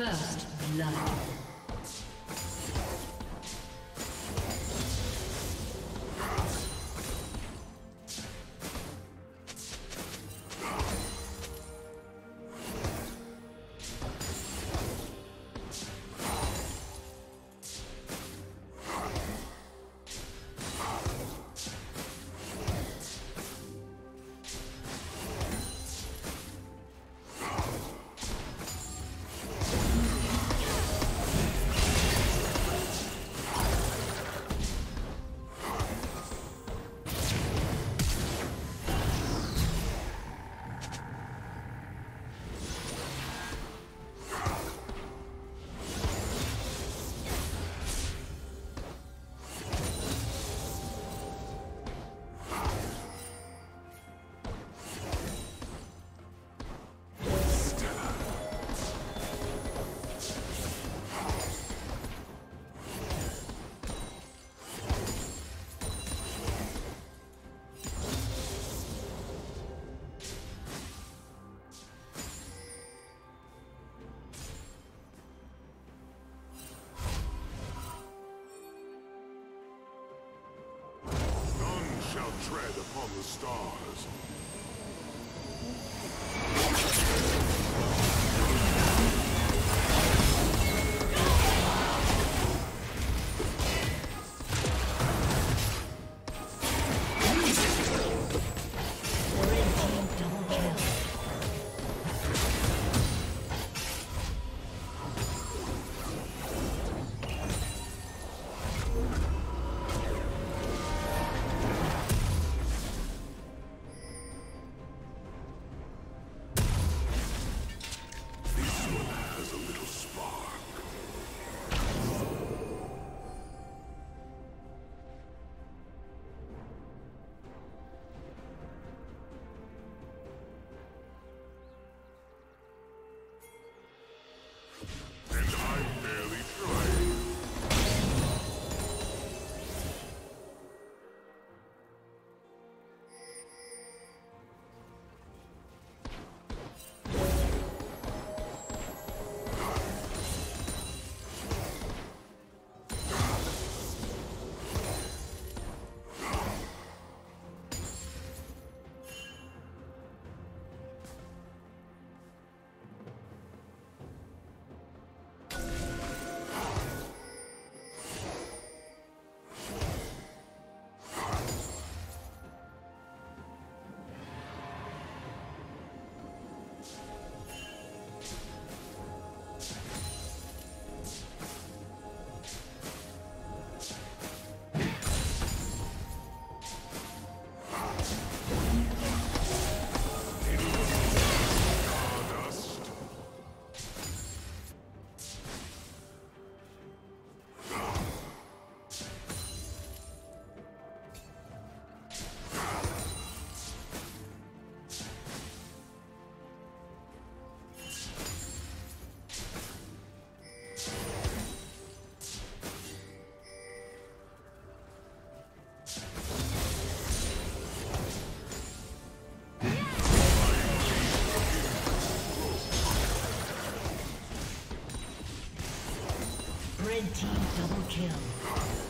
First blood. Tread upon the stars. And I'm barely trying. Kill.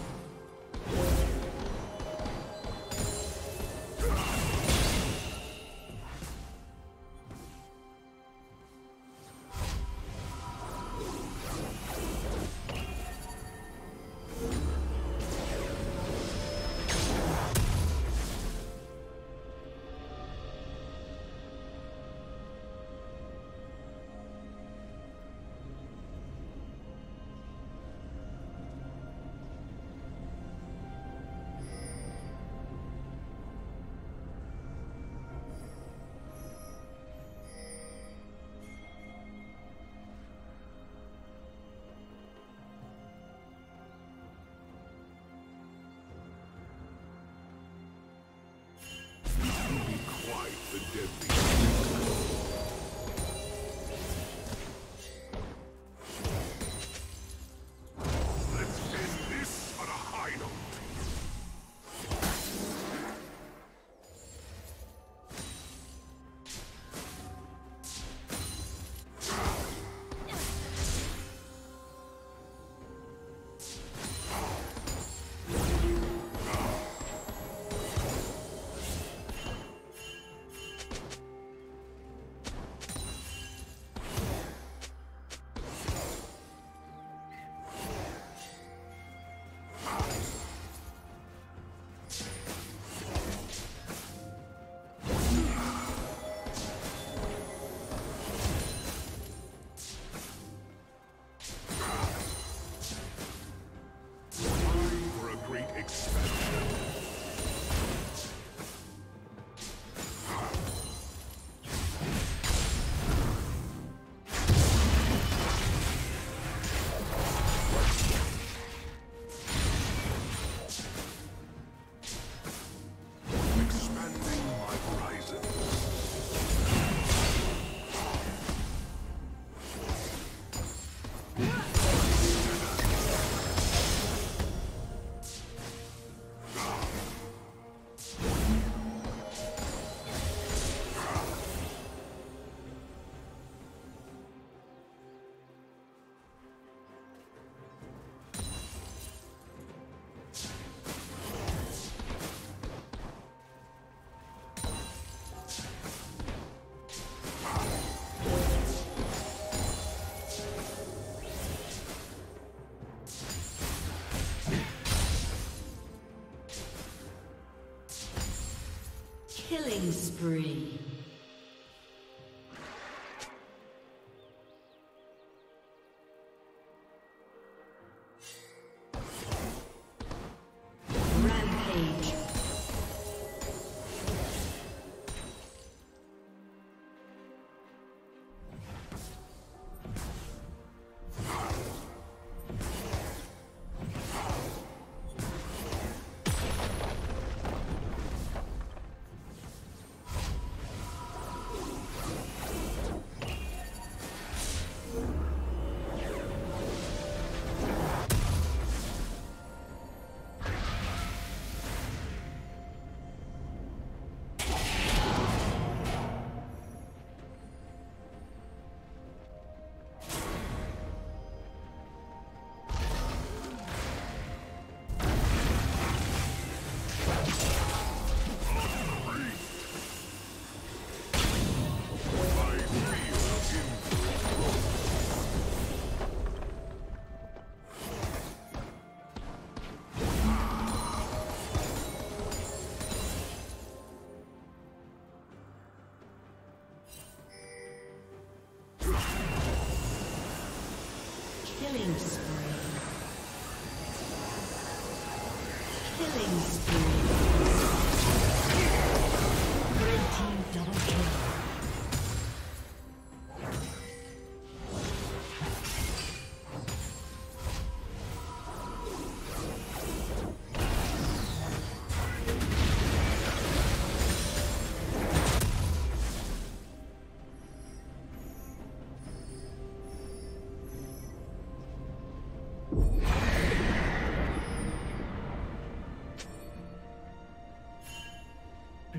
the deadly. Killing spree. Killing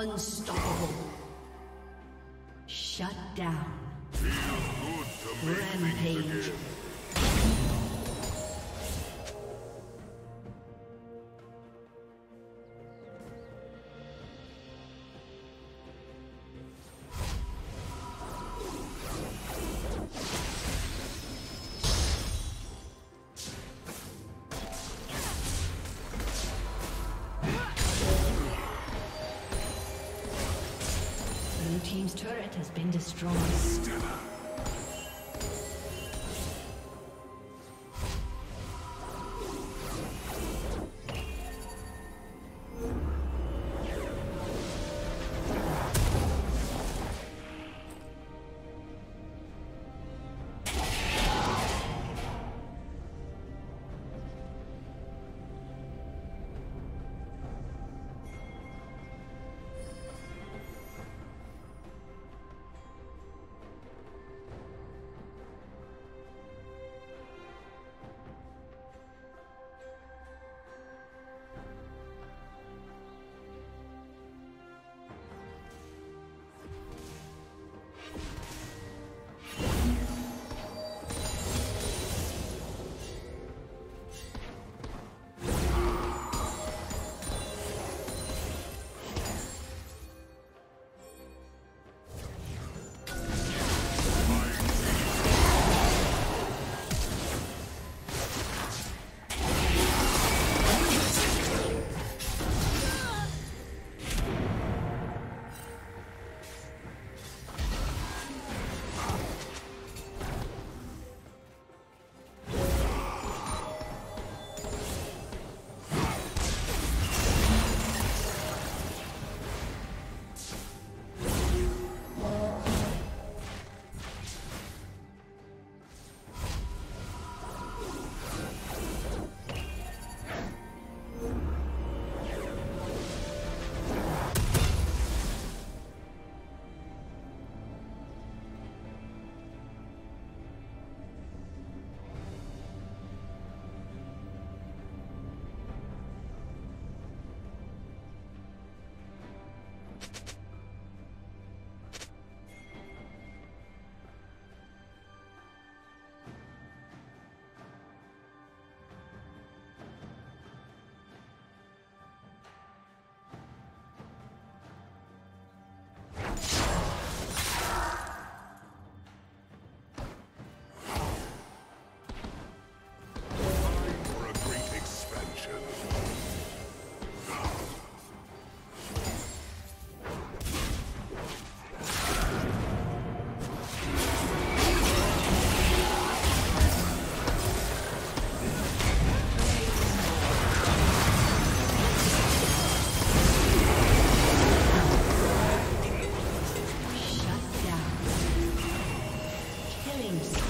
Unstoppable. Shut down. Rampage. team's turret has been destroyed. Stella. Killing.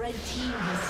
Red team has